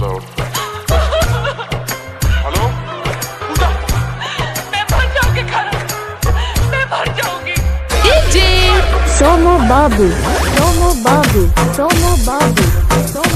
Hello hello पूजा मैं मर जाऊँगी खरा मैं मर जाऊँगी DJ Somo Babu Somo Babu Somo Babu Somo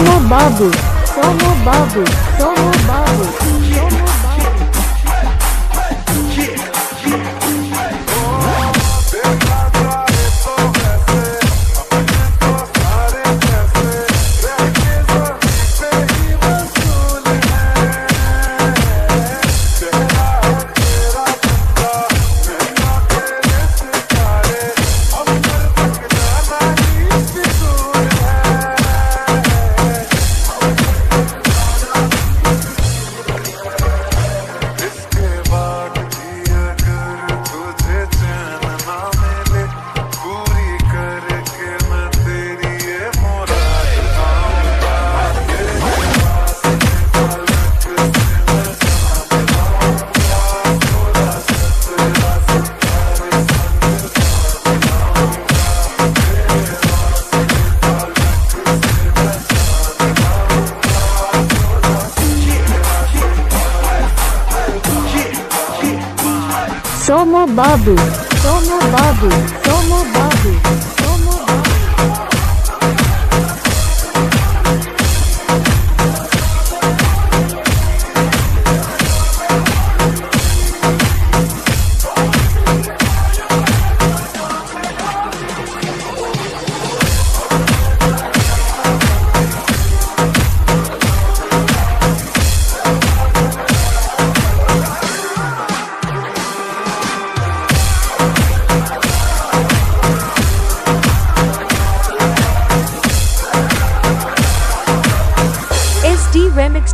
Toma babo, toma babo, toma babo. Somo Bob. Somo Bob. Somo Bob.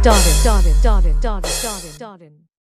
Darwin. Darwin. Darwin. Darwin. Darwin. Darwin.